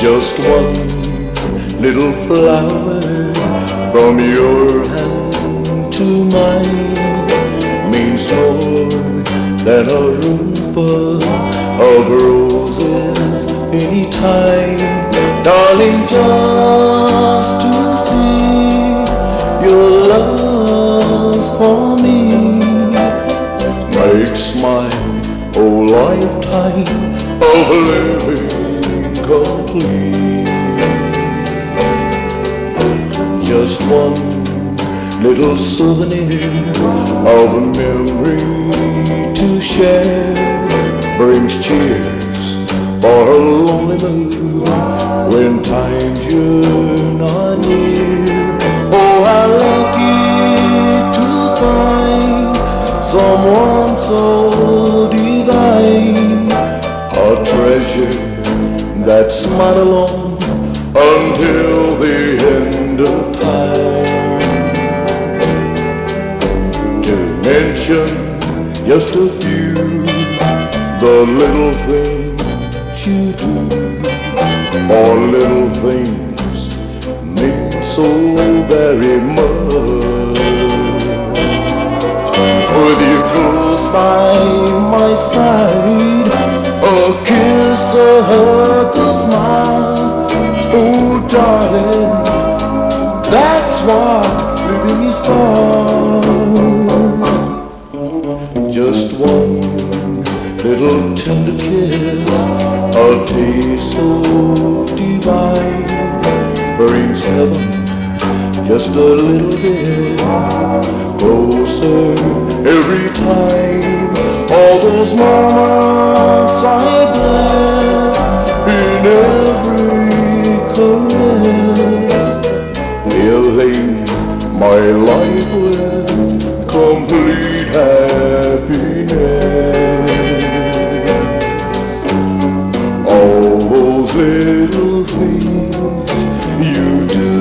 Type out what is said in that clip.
Just one little flower from your hand to mine means more than a room full of roses anytime. Darling, just to see your love's for me makes my whole lifetime of living complete. Just one little souvenir of a memory to share brings cheers for a lonely mood when times you're not near. Oh, how lucky to find someone so divine, a treasure that's mine alone until the end of time. To mention just a few, the little things you do, or little things mean so very much. With you close by my side, a kiss, a hug, smile. Oh, darling, that's what living is for. Just one little tender kiss, a taste so divine, brings heaven just a little bit closer every time. All those moments I my life with complete happiness. All those little things you do.